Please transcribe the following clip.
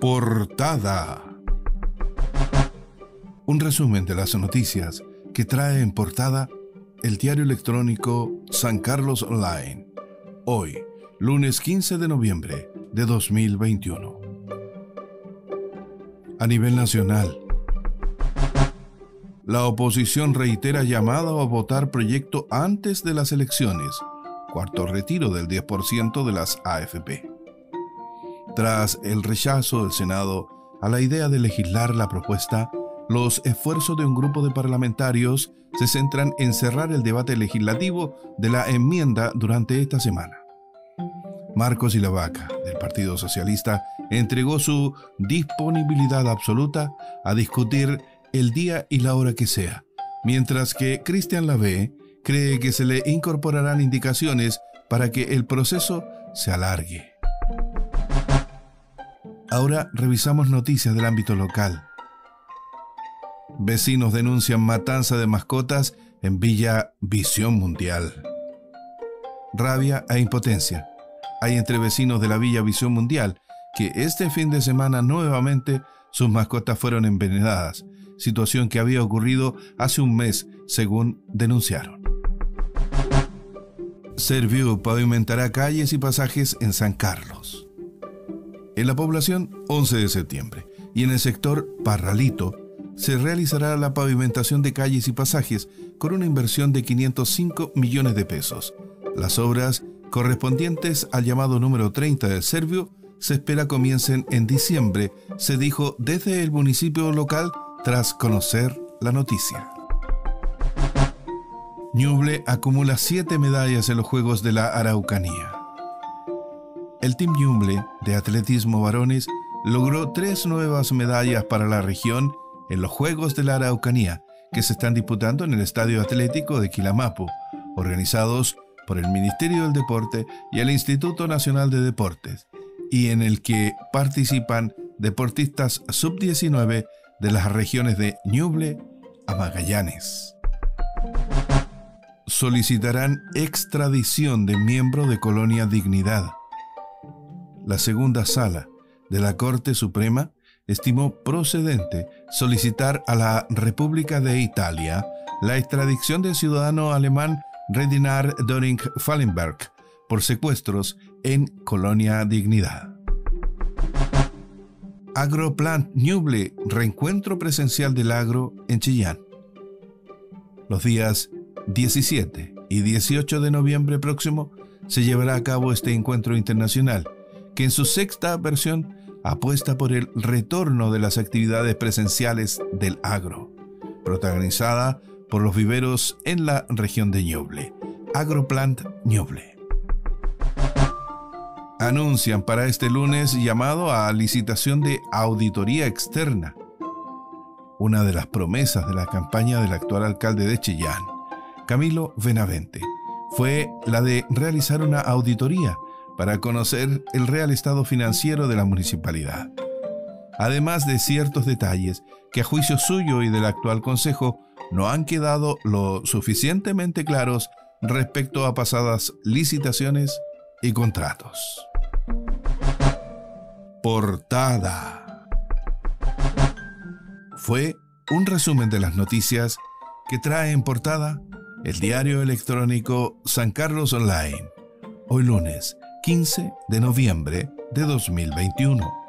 Portada. Un resumen de las noticias que trae en portada el diario electrónico San Carlos Online. Hoy, lunes 15 de noviembre de 2021. A nivel nacional, la oposición reitera llamado a votar proyecto antes de las elecciones, cuarto retiro del 10% de las AFP. Tras el rechazo del Senado a la idea de legislar la propuesta, los esfuerzos de un grupo de parlamentarios se centran en cerrar el debate legislativo de la enmienda durante esta semana. Marcos y Vaca, del Partido Socialista, entregó su disponibilidad absoluta a discutir el día y la hora que sea, mientras que Cristian Lavé cree que se le incorporarán indicaciones para que el proceso se alargue. Ahora revisamos noticias del ámbito local. Vecinos denuncian matanza de mascotas en Villa Visión Mundial. Rabia e impotencia hay entre vecinos de la Villa Visión Mundial que este fin de semana nuevamente sus mascotas fueron envenenadas, situación que había ocurrido hace un mes, según denunciaron. Serviu pavimentará calles y pasajes en San Carlos en la población 11 de septiembre y en el sector Parralito se realizará la pavimentación de calles y pasajes con una inversión de 505 millones de pesos. Las obras correspondientes al llamado número 30 de Servio se espera comiencen en diciembre, se dijo desde el municipio local tras conocer la noticia. Ñuble acumula siete medallas en los Juegos de la Araucanía. El Team Ñuble de atletismo varones logró tres nuevas medallas para la región en los Juegos de la Araucanía, que se están disputando en el Estadio Atlético de Quilamapu, organizados por el Ministerio del Deporte y el Instituto Nacional de Deportes, y en el que participan deportistas sub-19 de las regiones de Ñuble a Magallanes. Solicitarán extradición de miembro de Colonia Dignidad la segunda sala de la Corte Suprema estimó procedente solicitar a la República de Italia la extradición del ciudadano alemán Redinar Doring Fallenberg por secuestros en Colonia Dignidad. Agroplant Ñuble, reencuentro presencial del agro en Chillán. Los días 17 y 18 de noviembre próximo se llevará a cabo este encuentro internacional que en su sexta versión apuesta por el retorno de las actividades presenciales del agro, protagonizada por los viveros en la región de Ñuble, Agroplant Ñuble. Anuncian para este lunes llamado a licitación de auditoría externa, una de las promesas de la campaña del actual alcalde de Chillán, Camilo Benavente, fue la de realizar una auditoría para conocer el real estado financiero de la municipalidad. Además de ciertos detalles que a juicio suyo y del actual Consejo no han quedado lo suficientemente claros respecto a pasadas licitaciones y contratos. Portada. Fue un resumen de las noticias que trae en portada el diario electrónico San Carlos Online, hoy lunes 15 de noviembre de 2021.